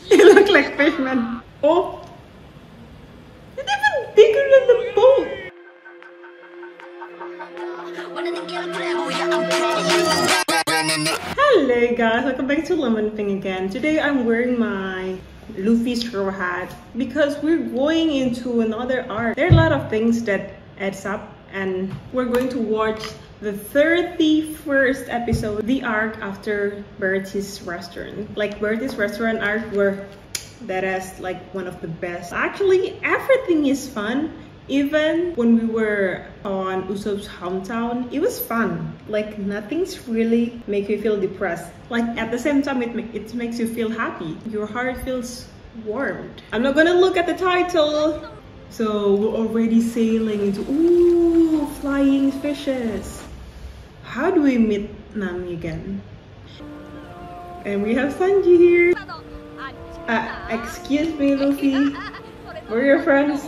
He look like fishman. Oh, it's even bigger than the boat. Hello guys, welcome back to Lemon Thing again. Today I'm wearing my Luffy straw hat because we're going into another arc. There are a lot of things that adds up and we're going to watch the 31st episode, the arc after Baratie's restaurant. Like Baratie's restaurant arc were that is like one of the best. Actually, everything is fun. Even when we were on Usopp's hometown, it was fun. Like nothing's really make you feel depressed. Like at the same time, it, it makes you feel happy. Your heart feels warmed. I'm not gonna look at the title. So we're already sailing into ooh flying fishes how do we meet Nami again? And we have Sanji here. Uh, excuse me, Luffy. We're your friends.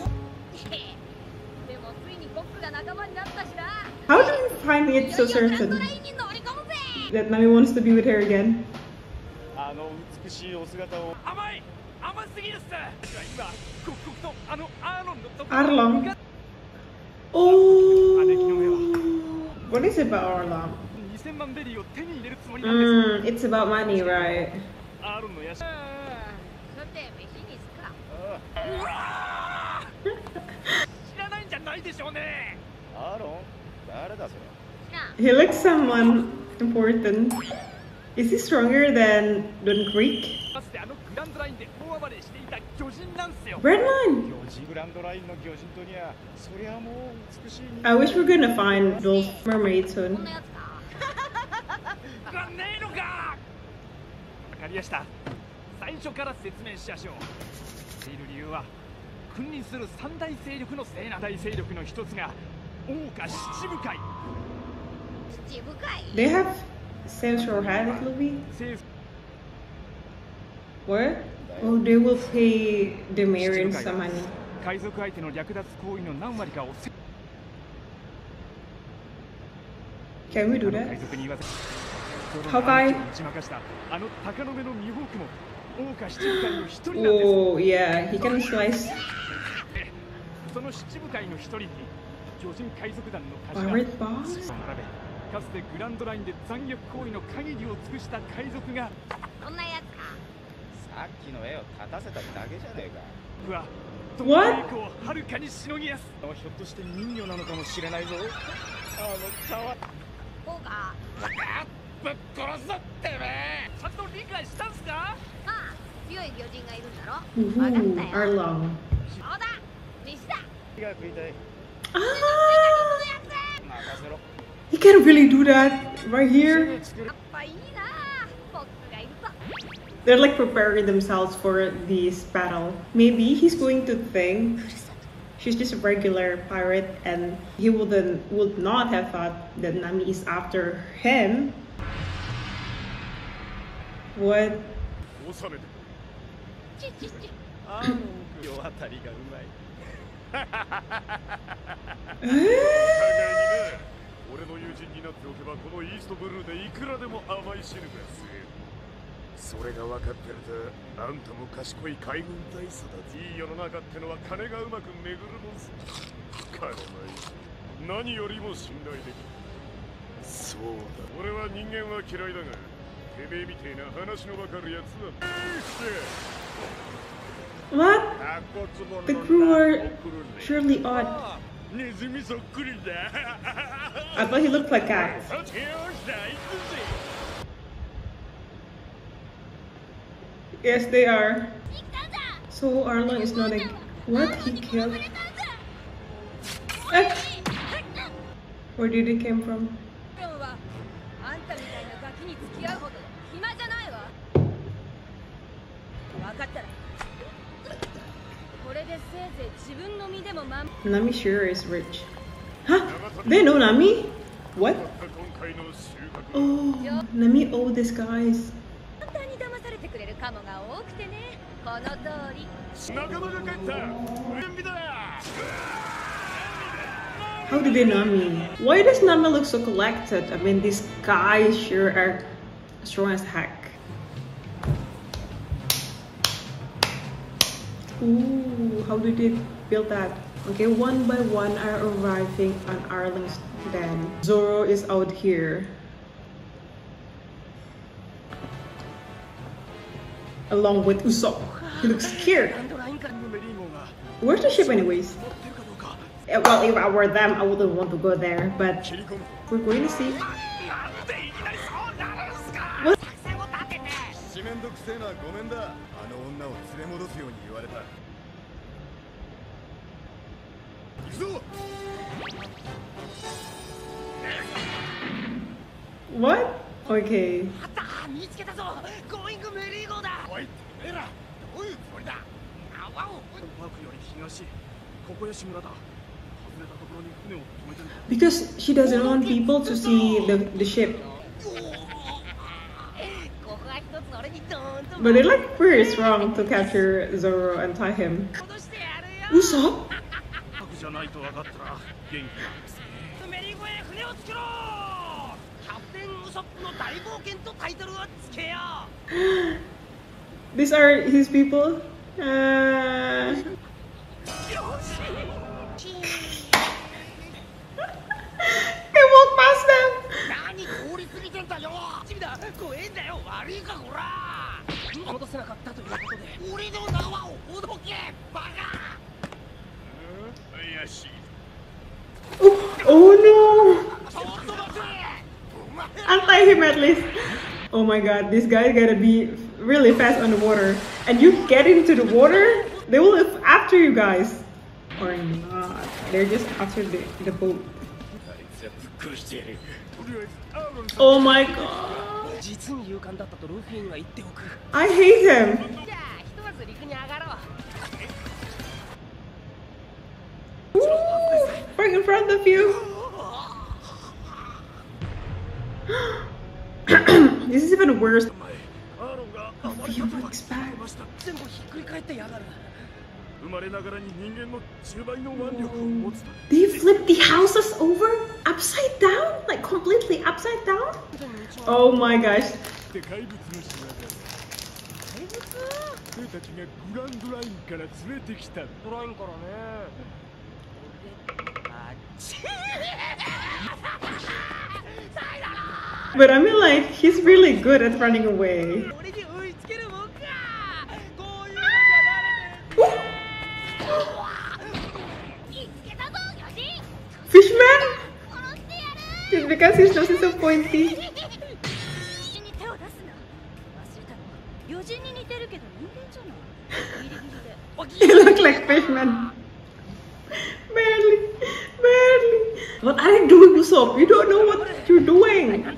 How do you find it so certain that Nami wants to be with her again? Arlong. Oh! What is it about Arlong? Mm, it's about money, right? he looks someone important. Is he stronger than Don Krieg? かつてあのグランドラインで大暴れしていた巨人なんすよ Redman! 巨人グランドラインの巨人とにゃそりゃもう美しい I wish we're gonna find those mermaids こん soon. なやつかがねえのかわかりやした最初から説明しやしょうしている理由は君臨する三大勢力の聖な大勢力の一つが桜花七部会七深い They have same straw hat as Luffy? 政府 What? Oh, they will pay the Marion some money. 海賊相手の略奪行為の何割かをせ Can we do あの that? 海賊に言わせ How I- 打ち負かしたあの鷹の目のミホークも桜花七部会の一人なんです Oh, yeah, he can slice その七部会の一人に巨人海賊団の頭 pirate boss? その並べかつてグランドラインで残虐行為の限りを尽くした海賊がこんなやつか さっきの絵を立たせただけじゃねえか。僕は What? トムをはるかにしのぎやす。ひょっとして人魚なのかもしれないぞ。あの川こうか。ぶっ殺すぞってめえ。ちゃんと理解したんすか？まあ強い魚人がいるんだろ。わ Ooh, かったよ.そうだ。飯だ。火が食いたい Ah! 任せろ。He can really do that right here. They're like preparing themselves for this battle. Maybe he's going to think she's just a regular pirate and he wouldn't would not have thought that Nami is after him. What? それが分かってるとあんたも賢い海軍大佐だいい世の中ってのは金がうまく巡るもんさ。金ない何よりも信頼できる。そうだ。俺は人間は嫌いだがてめえみてえな話のわかるやつは What? The の crew are surely odd. ああネズミそっくりだ。I thought he looked like cats. Yes, they are. So Arlo is not a... What? He killed? Ah! Where did he came from? Nami sure is rich. Huh? They know Nami? What? Oh, Nami owed these guys. カモが多くてねこの通り仲間が帰った準備だ How did they Nami? Why does Nami look so collected? I mean, these guys sure are strong as heck. Ooh, how did they build that? Okay, one by one are arriving on Arling's den. Zoro is out here. along with Usopp. He looks scared. Where's the ship anyways? Eh, well, if I were them, I wouldn't want to go there, but we're going to see. What? What? Okay. あった見つけたぞゴーイングメリーゴーだおいてめえらどういうつもりだあわおパークより東ここ吉村だ外れたところに船を止めてる Because she doesn't want people to see the, the ship. ここは一つ俺にドーンと But they're like pretty strong to capture Zoro and tie him. 戻してやるよ Usopp? ャプテンウソップの大冒険とタイトルをつけよう These are his people? Uh, よ し they walk past them! 何通り過ぎてんだよチビだ怖えんだよ悪いかこら戻せなかったということで俺の縄をほどけバカ怪しい Oh, oh no! I'll him at least. Oh my god, this guy gotta be really fast on the water. And you get into the water, they will after you guys. Or not. They're just after the, the boat. Oh my god. I hate him. Ooh, right in front of you. this is even worse. アーロンが A 暴れ few たとは weeks 聞い back. てました全部ひっくり返ってやがる生まれながらに人間の10倍の腕力を持つと They flipped the houses over upside down? Like completely upside down? Oh my gosh. で怪物の島だ俺たちがグランドラインから連れてきたドラインからねあっち But I mean like, he's really good at running away. Fishman? It's because his nose is so pointy. he looks like Fishman. Barely. Barely. What are you doing, Usopp? You don't know what you're doing.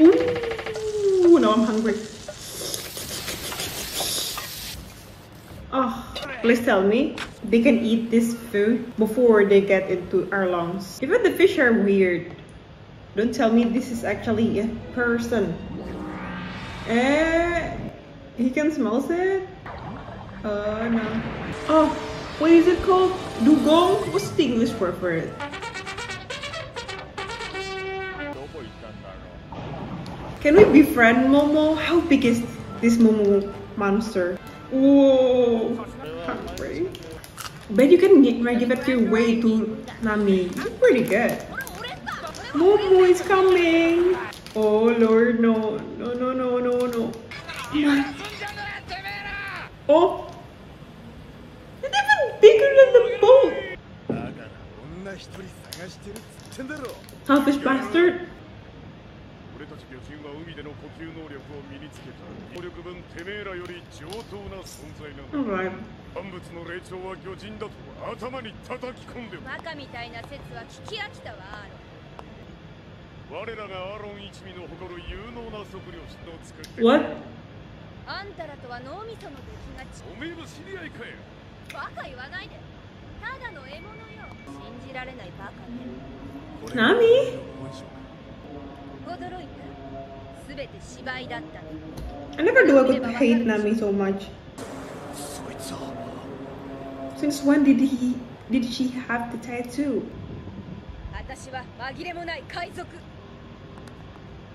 Ooh, now I'm hungry. Oh, please tell me they can eat this food before they get into Arlong's. Even the fish are weird. Don't tell me this is actually a person. Eh, he can smell it? Uh, no. Oh, what is it called? Dugong? What's the English word for it? Can we befriend Momo? How big is this Momo monster? Whoa! Hungry. Bet you can give it your way to Nami. You're pretty good. Momo is coming! Oh lord, no. No, no, no, no, no. My. Oh! It's even bigger than the boat! Selfish bastard! 俺たち魚人は海での呼吸能力を身につけた。能力分てめえらより上等な存在なんだ。Alright. 万物の霊長は魚人だと頭に叩き込んでバカみたいな説は聞き飽きたわ我らがアーロン一味の誇る有能な測量士の作って。What? あんたらとは脳みその出来がち。おめえの知り合いかよバカ言わないで。ただの獲物よ。信じられないバカね。これ Nami? 本性か 驚いたすべて芝居だったの I never knew I could hate Nami so much. そいつは Since when did he did she have the tattoo? 私は紛れもない海賊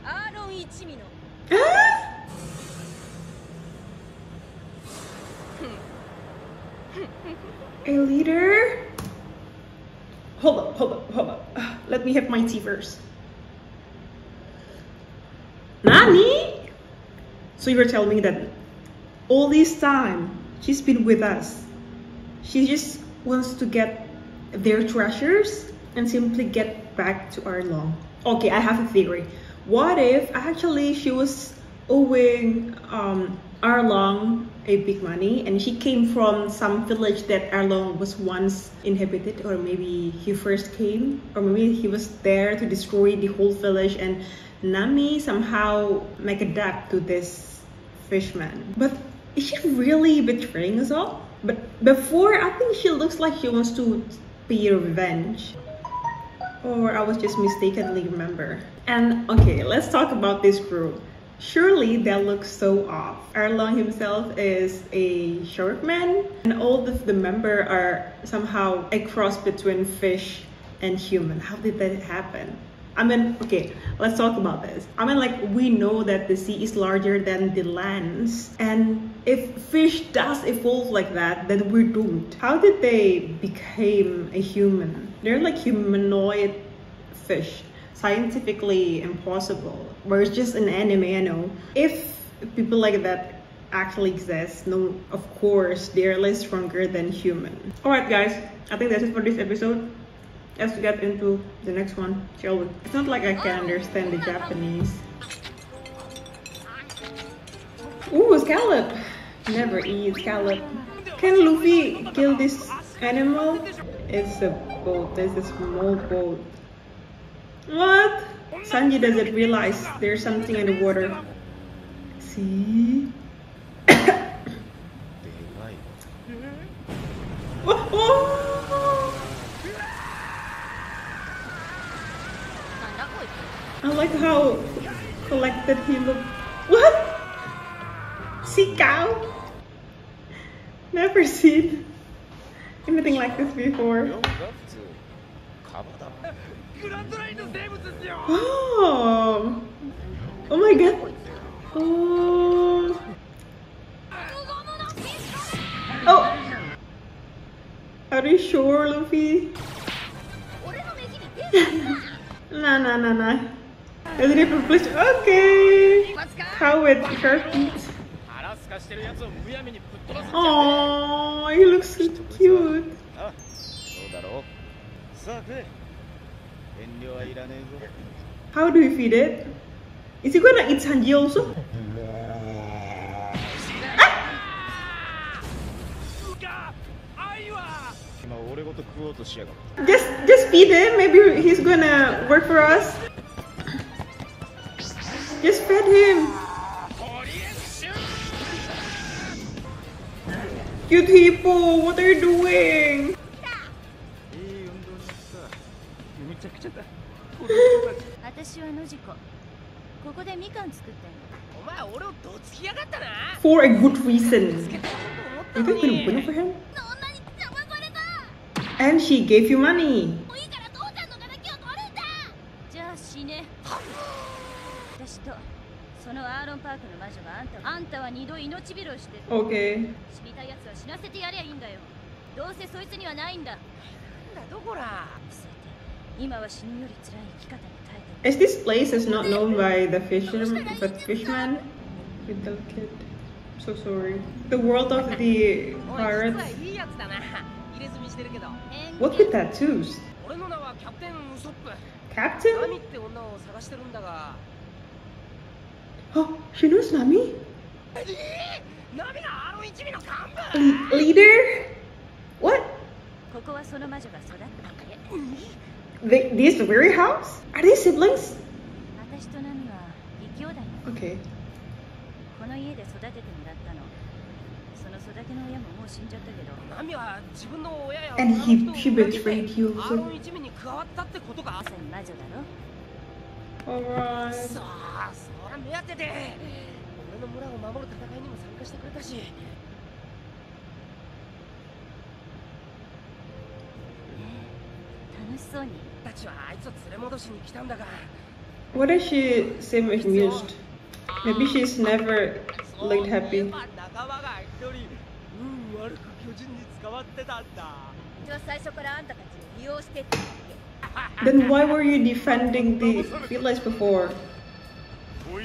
アーロン一味の A leader? Hold up, hold up, hold up. Ah, Let me have my tea first. Nani? So you were telling me that all this time she's been with us. She just wants to get their treasures and simply get back to Arlong. Okay, I have a theory. What if actually she was owing um, Arlong a big money and she came from some village that Arlong was once inhabited or maybe he first came or maybe he was there to destroy the whole village and Nami somehow make a debt to this fishman. But is she really betraying us all? But before, I think she looks like she wants to pay revenge. Or I was just mistakenly remember. And okay, let's talk about this crew. Surely that looks so off. Arlong himself is a short man, and all of the member are somehow a cross between fish and human. How did that happen? I mean, okay, let's talk about this. I mean, like, we know that the sea is larger than the lands, and if fish does evolve like that, then we're doomed. How did they become a human? They're like humanoid fish, scientifically impossible. Where it's just an anime, I know. If people like that actually exist, no, of course, they're less stronger than human. Alright, guys, I think that's it for this episode let's get into the next one, we? It's not like I can understand the Japanese. Ooh, scallop! Never eat scallop. Can Luffy kill this animal? It's a boat. There's a small boat. What? Sanji doesn't realize there's something in the water. See? I like how collected he looked. What? See cow? Never seen anything like this before. Oh! Oh my god! Oh! Oh! Are you sure, Luffy? nah, nah, nah, nah. Is it published? Okay. Coward carpet. Oh, he looks so cute. How do we feed it? Is he gonna eat Sanji also? Ah! Just, just feed him. Maybe he's gonna work for us. Just fed him. Cute people. what are you doing? for a good reason. You guys gonna for him? And she gave you money. ーロンパークの魔女があんたあんたは二度命拾いしてる Okay. 死にたい奴は死なせてやりゃいいんだよどうせそいつにはないんだなんだどこらそうやって今は死ぬより辛い生き方に耐えて Is this place is not known by the fisherman, but fishman? With the kid. So sorry. The world of the おい実 pirates. はいいやつだな入れ墨してるけど偏見 What with tattoos? 俺の名はキャプテンウソップ Captain? Oh, she knows Nami? Leader? What? They, this very house? Are they siblings? Okay. And he he betrayed you. Alright. さあそら目当てで俺の村を守る戦いにも参加してくれたし楽 楽しそうにたちはあいつを連れ戻しに来たんだが What does she seem amused? Maybe she's never looked happy. 仲間が一人運悪く巨人に捕まってたんだじゃあ最初からあんたたちを利用してってわ Then why were you defending the village before? こ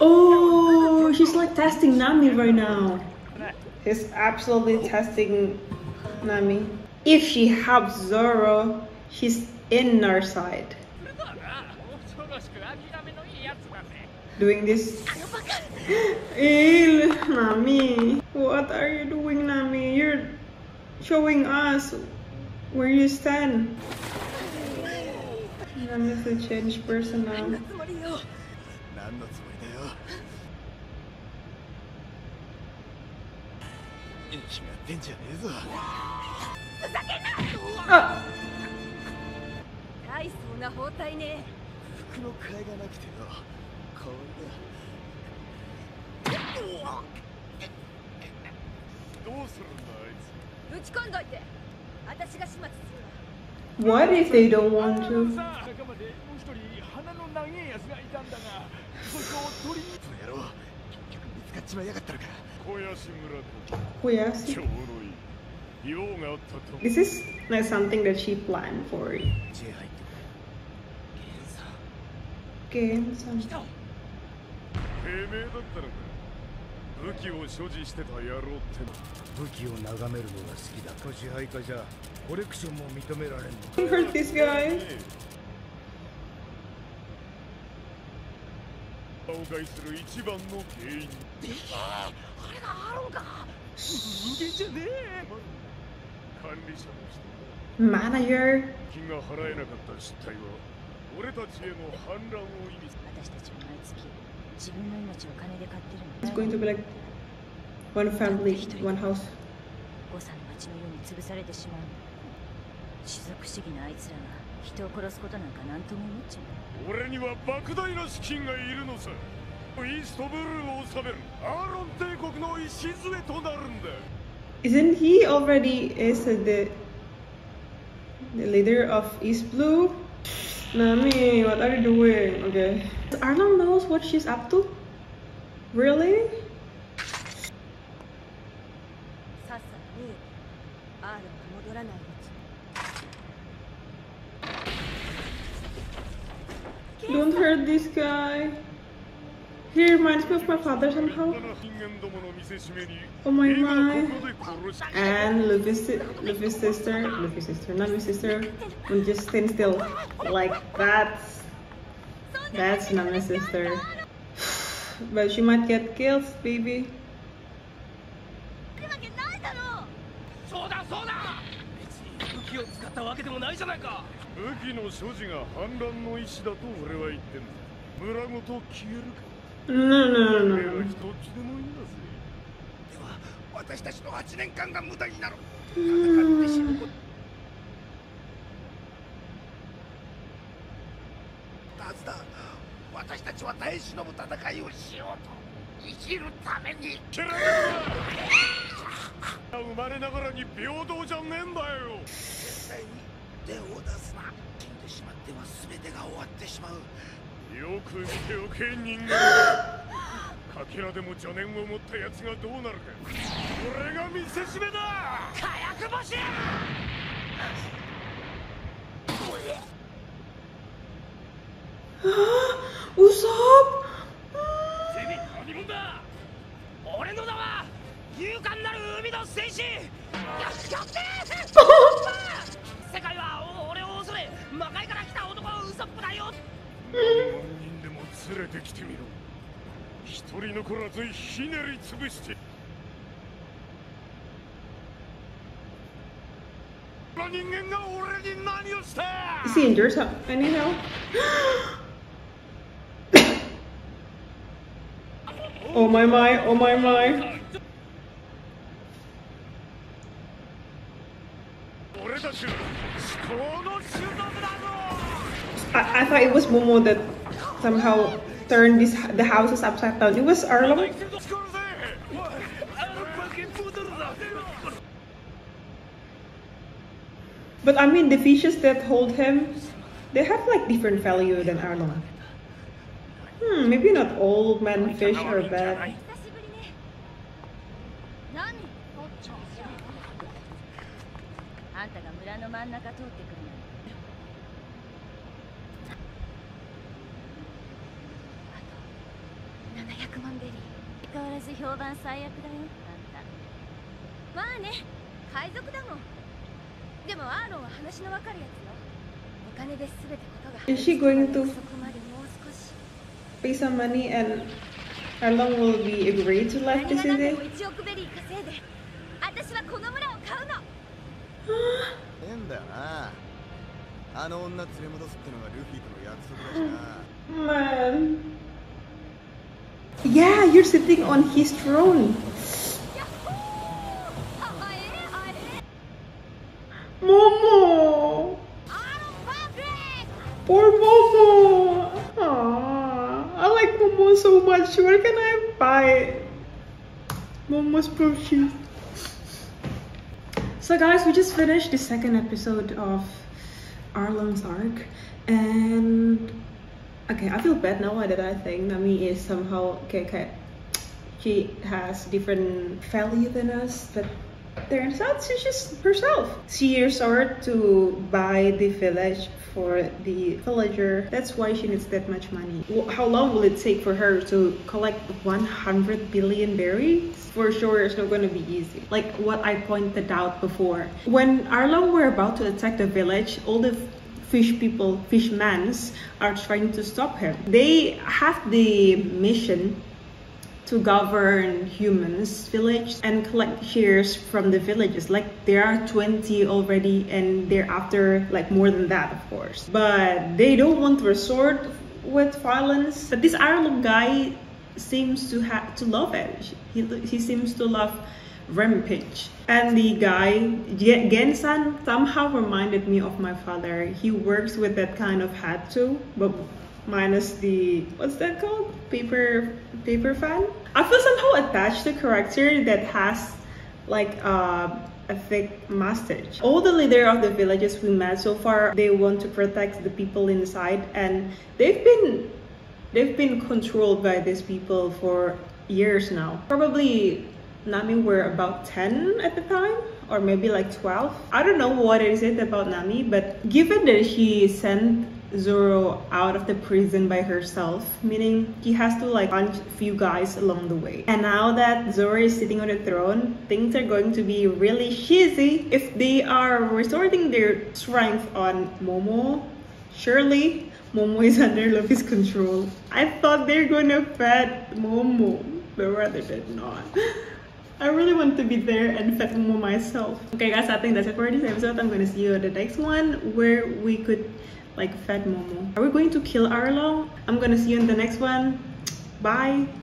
Oh, he's like testing Nami right now. He's absolutely testing Nami. If she helps Zoro, he's in our side. Doing this. Ew, Nami. What are you doing, Nami? You're showing us where you stand. Nami's a changed person now. 何のつもりだよ。決まってんじゃねえぞ。Ah, 大層な包帯ね。服の替えがなくてよ。これだどうするんだあいつ。ぶち込んどいて。私が始末する。わ What if they don't want to? Cocoyasi? This is like something that she planned for it. 武器を所持してた野郎っての武器を眺めるのが好きだと支配下じゃコレクションも認められんの hurt this guy. を害する一番の原因あれがアロンか人間じゃねえ管理者の人 Manager. 金が払えなかった失態は俺たちへの反乱を意味する私たちは毎月自分の命を金で買ってる It's の going to be like one family, one house. 誤差の町のように潰されてしまう種族主義のあいつらが人を殺すことなんか何とも思っちゃう俺には莫大な資金がいるのさイーストブルーを治めるアーロン帝国の礎となるんだ Isn't he already is the the leader of East Blue? Nami, what are you doing? Okay. Arnold knows what she's up to? Really? Don't hurt this guy. He reminds me of my father somehow. Oh my my. And Luffy's, si Luffy's sister, Luffy's sister, not my sister, will just stand still. Like, that. That's Nami's sister. But she might get killed, baby. るわけないだろ！うそうだそうだ！別に武器を使ったわけでもないじゃないか！武器の所持が反乱の意思だと俺は言ってんだ。村ごと消えるか。No, no, no, 俺 no, でもいいんだぜ。では私たちの8年間が無駄になる Mm. はずだ私たちは耐え忍ぶ戦いをしようと生きるためにキャラ生まれながらに平等じゃねえんだよ。絶対に手を出すな。死んでしまっては全てが終わってしまう。よく見ておけ人間かけらでも邪念を持った奴がどうなるか。俺が見せしめだ。火薬星 Usopp! ゼビ何者だ。俺の名は勇敢なる海の戦士。世界はお俺を恐れ魔界から来た男はウソップだよ。何万人でも連れてきてみろ。一人残らずひねり潰して。人間が俺に何をした。Is he injured? So- Oh my my, oh my my. I, I thought it was Momo that somehow turned the houses upside down. It was Arlo. But I mean, the fishes that hold him, they have like different value than Arlong. Hmm, maybe not all men fish are bad. Is she going to pay some money and how long will we agree to live this day? Man. Yeah, you're sitting on his throne. So. Where can I buy it? Momo's plushie? So guys, we just finished the second episode of Arlong's arc and okay, I feel bad now that I think Nami is somehow okay, okay. She has different value than us, but turns out she's just herself. She resorted to buy the village for the villager. That's why she needs that much money. How long will it take for her to collect 100 billion berries? For sure, it's not going to be easy. Like what I pointed out before. When Arlong were about to attack the village, all the fish people, fishmans, are trying to stop him. They have the mission to govern humans village and collect shares from the villages. Like there are 20 already and they're after like more than that of course. But they don't want to resort with violence. But this Ireland guy seems to have to love it. He, he seems to love rampage. And the guy Ge- Gensan somehow reminded me of my father. He works with that kind of hat too but minus the what's that called? Paper paper fan? I feel somehow attached to character that has like uh, a thick mustache. All the leader of the villages we met so far they want to protect the people inside and they've been they've been controlled by these people for years now. Probably Nami were about 10 at the time or maybe like 12 I don't know what is it about Nami but given that she sent Zoro out of the prison by herself, meaning he has to like punch a few guys along the way. And now that Zoro is sitting on the throne, things are going to be really shizzy if they are resorting their strength on Momo. Surely Momo is under Luffy's control. I thought they're gonna fed Momo, but rather than not. I really want to be there and fed Momo myself. Okay guys, I think that's it for this episode. I'm gonna see you in the next one where we could like fed Momo. Are we going to kill Arlo? I'm gonna see you in the next one. Bye.